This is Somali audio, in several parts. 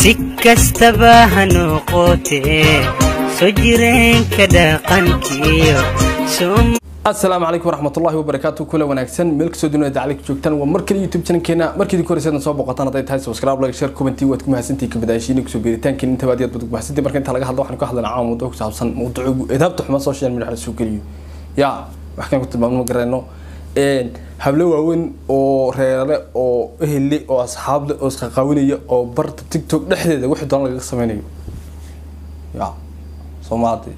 si kastaba ha noqotee soo jireenka dhaqankiyo asalaamu calaykum waraxmatullahi wabarakaatu kula wanaagsan meel kastoo dunida dacali ka joogtaan waa mar kale youtube channelkeena. Markii idinku horeysa soo booqataan hadday tahay subscribe like share comment waad ku mahadsantihiin ka badaashiina ku soo beeritaankiin inta baad yaad baad ku mahadsantihiin marka inta laga hadlo waxaan ka hadlaynaa caawa mawduuc ku saabsan mawduuc edaabta xuma social media la soo geliyo. Yaa wax kan ku tilmaamno ma garayno. Hablo waaweyn oo reerale oo ehelle oo asxaable oo isqaqaawinaya oo barta tiktok dhexdeeda wixii doon lagaga sameynayo ya soomaali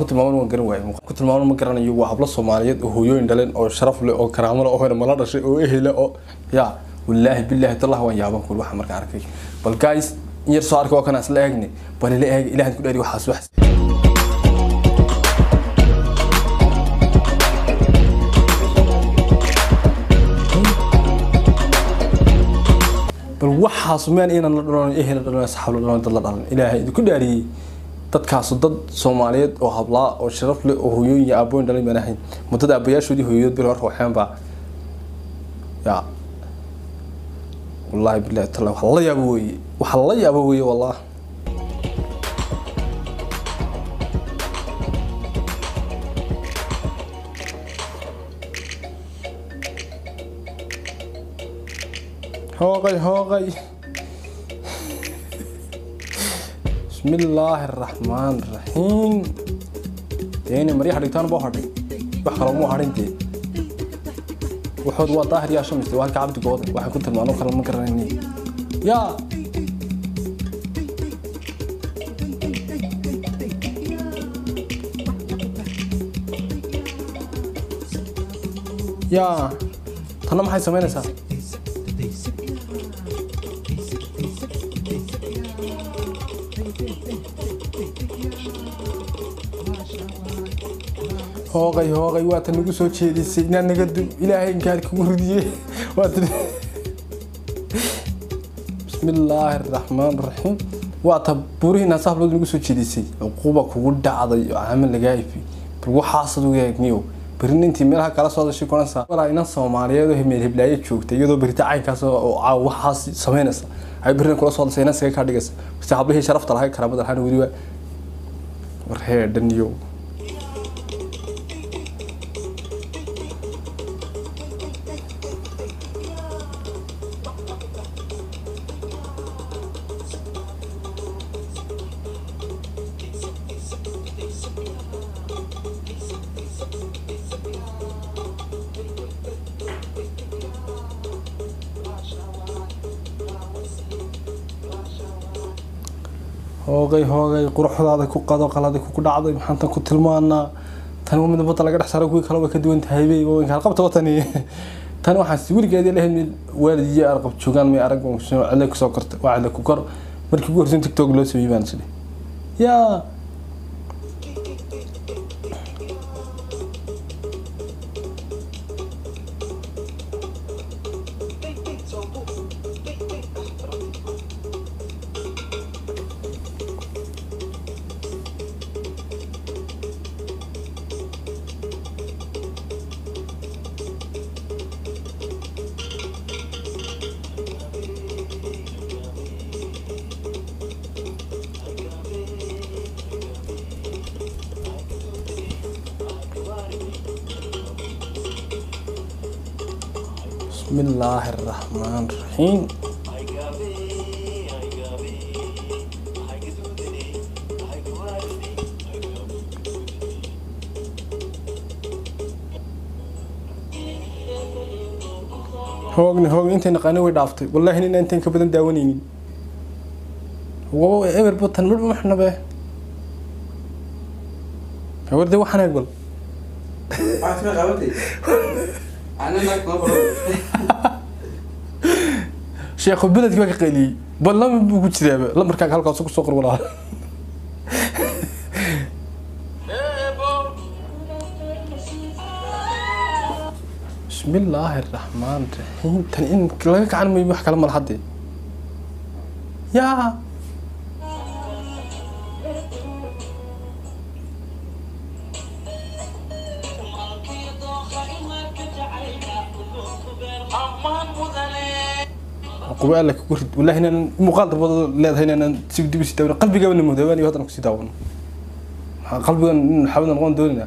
ku waan garan ku tilmaaman ma garanayo waa hablo soomaaliyeed oo hooyooyin dhaleen oo sharaf leh oo karaamo leh oo mala dhashay oo ehele ya wallaahi billaahi tallah waan yaaban kul waxa marka arkay. Bal guys in yar soo isla eegne bal ila eeg ilaahan ku dheeri waxaas wax. Bal waxaas meen inaan la dhalan ehel dhalan asxaab la dhalan dad la dhalan ilaahay idinku dhaariyey dadkaasu dad soomaaliyeed oo hablaa oo sharaf leh oo hooyooyin iyo aabooyin dhalay baan ahayn muddada aabayaashoodii hooyadood bil hor ruuxeenba ya. Wallaahi billahi tala waxa la yaabo weeye. Waxa la yaabo weeye wallah hooqay hooqay بسم الله الرحمن الرحيم. تاني مريح ريتان بوهري وحرمو تي وحد وطاهر يا شمس. وهاك عبد قوض واحد كنت مانو خلا مكرني يا! يا! تنا حي سمينة سا. Hooqay hooqay waata nagu soo jeedisay. Inaan naga ilaahay inkaad kugu ridiye waata bismi illaahi araxmaan araxiim waata buurihiina sahblood nagu soo jeedisay. Cuquuba kugu dhacday oo lagaa ifi bal waxaasad uga eegniyow berin intii meelaha kala soo dashay kulansa walaa inan soomaaliyeed oo meel hiblaaye joogta iyadoo berita caynkaas oo waxaas samaynaysa ay berina kula soo dasay inan saga kaa dhigaysa base hablihii sharafta lahay karaamada lahaana weliba war heedhaniyow hoogay hoogay quruxdaada ku qado qalada kugu dhacday maxaan tan ku tilmaanaa? Tan waa mid badda laga dhex saaray kuwii kale way ka duwan tahay bay waanka halqabta watani tan waxaas weligeedii lahayd mid waalid iyo arqab joogaan may arag cille ku soo korta waa cille ku kor. Markii ugu horreysay tiktok loo sameeyey baan sidhi yaa bismillaahi raxmaan raxiim hoogna hoogna intayna qani way dhaaftay. Wallahi nina intayn ka badan daawanaynin. Eber eber batan midhba maxnabe hawardi waxanaag bal. sheekhu beledki waa ka qayliyey. Bal lama buu ku jiraaba lamarkaaga halkaas ku soo qor walaa bismi illaahi raxmaan raxiim tan in laga kacan mayo wax kale malahadee yaa! Quba alla kugu rid wallahi inaanan muuqaal darbado leedahay inaanan si dib u sii daawan qalbigaba na moodaaban iyo haddana ku sii daawano qalbigan in xabada noqon doonina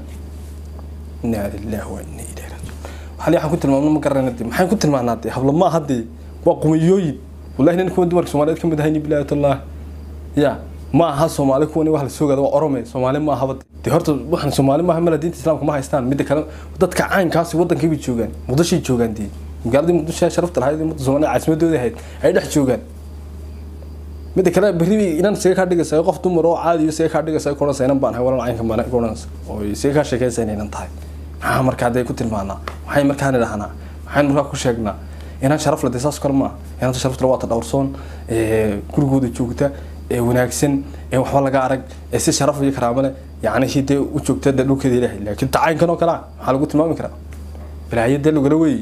inaa lillahi wa inna ilayhi raajiun waxaan waxaan ku tilmaamno ma garanayna dee maxaan ku tilmaanaa dee? Hablo ma aha dee? Waa qumayooyin. Wallahi nin kuwa dumarka soomaaliyeed ka mid ahayni bilaahi tallah ya ma aha soomaali kuwani wax la soo gaada waa orome. Soomaali ma ahaba dee horta waxaan soomaali maaha mala diinta islaamka ma haystaan. Midda kale dadka caynkaasi waddankay bay joogaan muqdishay joogaan dee magaaladii muqdisho sharafta lahayd ummadda soomaaliya caasimadooda ahayd ay dhex joogaan. Midda kale berri inan isaga kaa dhigaysa qof dumar oo caadi isaga kaa dhigaysa ku odhanaysa inan baan ahay walal caynkan baan ku odhanaysa oo isaga kaa sheekaysa inay inan tahay. Maxaa markaa hadday ku tilmaanaa? Maxay markaan idhahnaa maxayn markaa ku sheegnaa? Inaan sharaf leh dee saas kale maaha inanta sharafta waa ta dhowrsoon gurigooda joogta ee wanaagsan ee waxba laga arag ee si sharaf iyo karaamo leh yacni si dee u joogta dee dhulkeeda ilaahay. Laakiin tacaynkan oo kale ah maxaa lagu tilmaami karaa? Balaayo dee lagala weeyey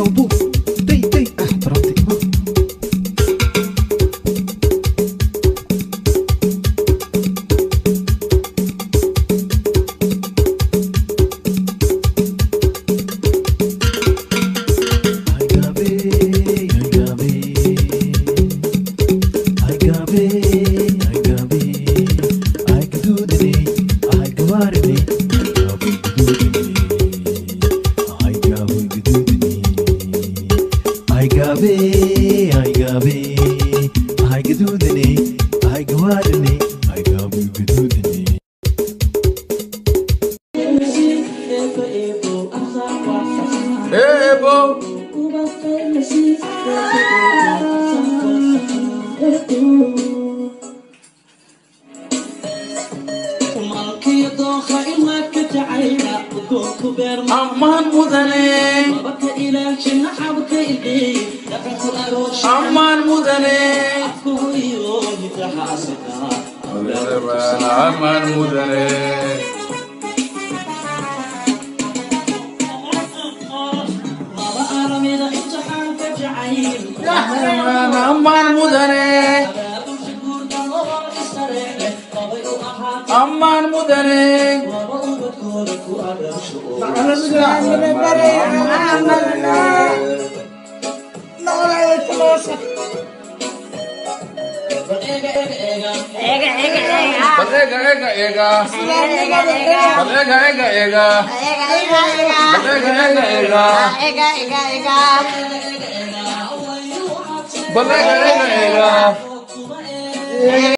So whoop. أمان مدني العمر مدري أمان مدري أمان مدري أمان مدري ega ega ega. Bal ega ega. Ega bal ega. Ega ega bal ega ega ega